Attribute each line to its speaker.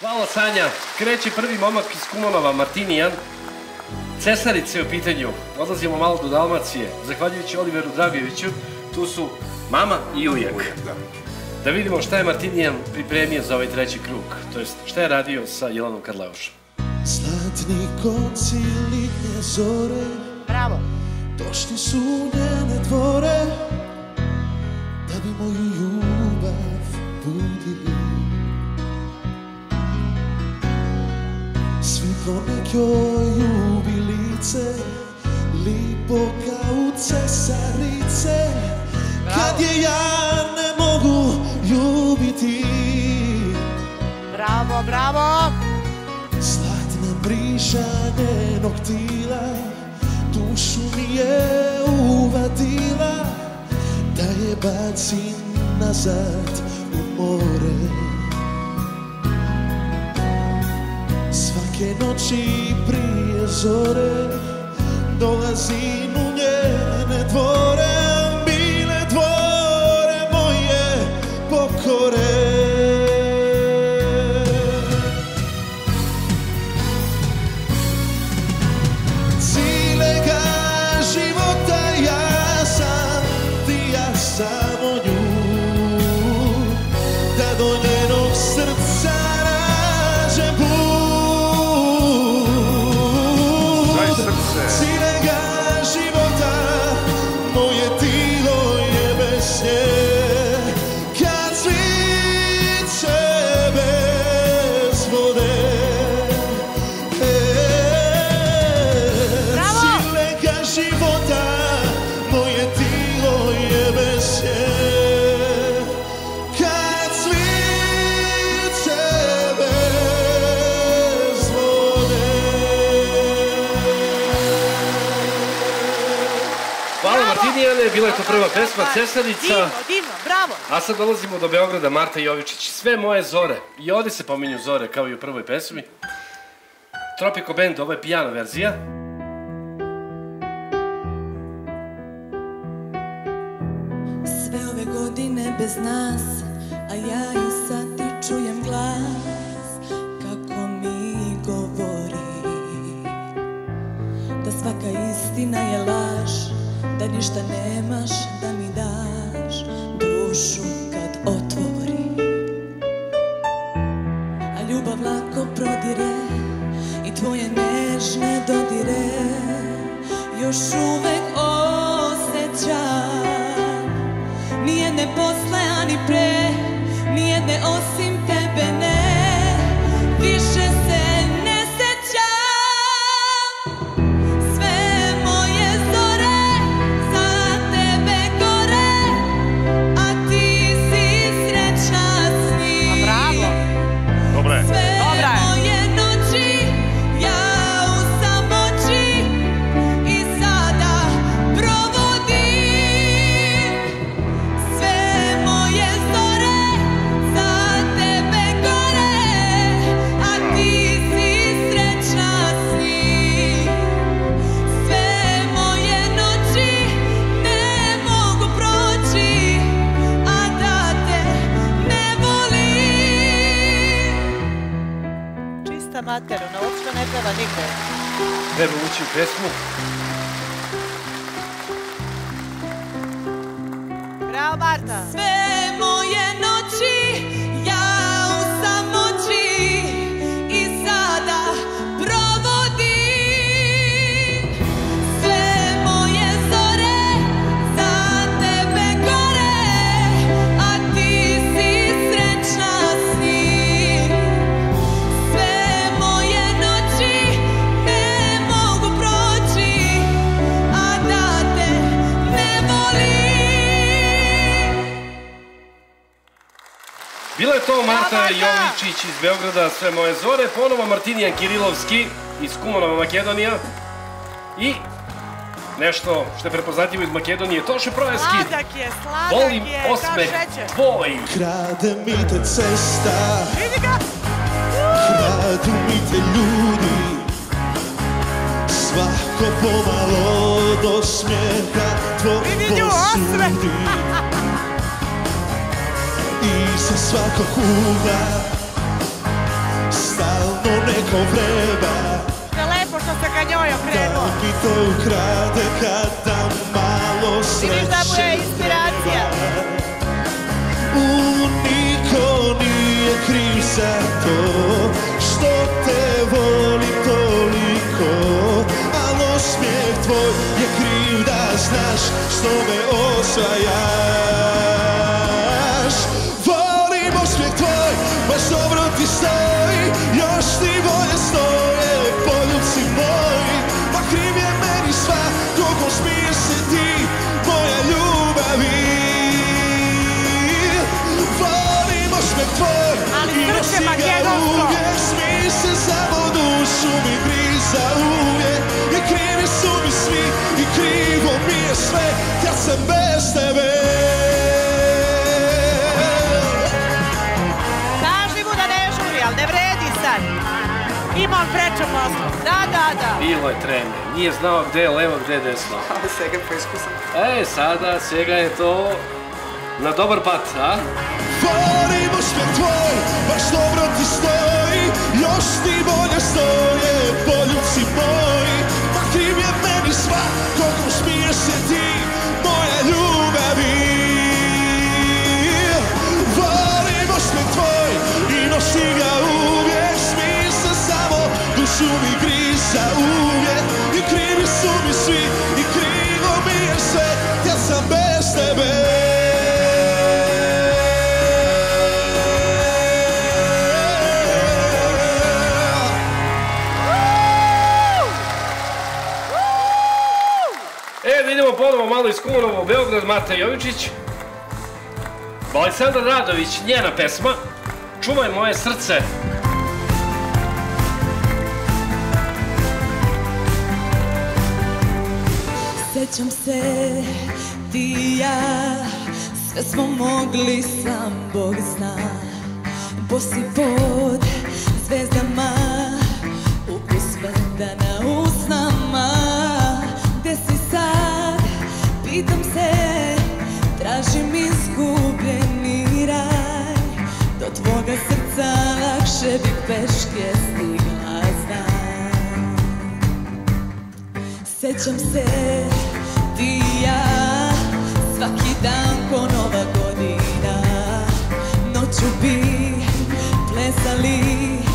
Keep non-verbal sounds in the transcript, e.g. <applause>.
Speaker 1: Hvala Sanja. Kreće prvi momak iz Kumonova, Martinijan. Cesarice u pitanju. Odlazimo malo do Dalmacije. Zahvaljujući Oliveru Dragojeviću, tu su mama i ujak. Da vidimo šta je Martinijan pripremio za ovaj treći krug. To jest šta je radio sa Jelanom Karleušom.
Speaker 2: Zlatni konci litnje zore
Speaker 3: Bravo.
Speaker 2: Došli su u njene dvore Da bi moju Svitlo nekoj ljubilice Lipo kao cesarice. Kad je ja ne mogu ljubiti.
Speaker 3: Bravo, bravo.
Speaker 2: Zlatna briša njenog tila Dušu mi je uvadila Da je bacim nazad u more noći prije zore Dolazim u njene dvore Mile dvore moje pokore. Cilega života ja sam ti ja samo
Speaker 1: Martinijane, bila je to prva pesma. Cesarica.
Speaker 3: Divno, divno, bravo.
Speaker 1: A sad dolazimo do Beograda, Marta Jovičić. Sve moje zore. I ovdje se pominju zore, kao i u prvoj pesmi. Tropico Band, ovo je pijano verzija.
Speaker 4: Sve ove godine bez nas, a ja i sad ti čujem glas kako mi govori da svaka istina je laž, da ništa nemaš
Speaker 3: Čista mater, ona uopšte ne peva nigde.
Speaker 1: Treba ući u pesmu.
Speaker 3: Bravo, Marta.
Speaker 4: Sve
Speaker 1: Marta! Jovičić iz Beograda, sve moje zore. Ponovo Martinijan Kirilovski iz Kumonova, Makedonija. I nešto što je prepoznatljivo iz Makedonije, Toše Projeski.
Speaker 3: Sladak je, sladak
Speaker 1: Volim
Speaker 3: je, kao
Speaker 1: osmeh tvoj.
Speaker 2: Krade mi te cesta
Speaker 3: Vidi ga.
Speaker 2: Kradu mi te ljudi Svako pomalo do smijeha tvoj
Speaker 3: Vidi nju, osmeh. <laughs>
Speaker 2: I za svakog kuga ko vreba
Speaker 3: Što je lepo što se ka njoj
Speaker 2: Da
Speaker 3: okrenuo.
Speaker 2: mi to ukrade kada malo
Speaker 3: Vidiš da mu je
Speaker 2: sreće
Speaker 3: inspiracija.
Speaker 2: U, niko nije kriv za to Što te voli toliko Al osmijeh tvoj je kriv da znaš Što me osvajaš svi i krivo mi je sve ja sam bez tebe.
Speaker 3: Kaži mu da ne žuri, ali ne vredi sad. Ima on prečo poslu, da, da, da.
Speaker 1: Bilo je trener nije znao gde je levo, gde je desno.
Speaker 5: Ali svega je
Speaker 1: E, sada svega je to na dobar pat, a?
Speaker 2: Volimo svijet tvoj, baš dobro ti stoji Još ti bolje stoje, poljuci moji.
Speaker 1: University iz Kumanovo u Beograd, Marta Jovičić. Aleksandar Radović, njena pesma. Čuvaj moje srce.
Speaker 4: Sjećam se ti i ja Sve smo mogli sam Bog zna Bosi pod zvezdama Ukus na usnama Tvoga srca lakše bi peške stigla znam Sećam se ti i ja Svaki dan ko nova godina. Noću bi plesali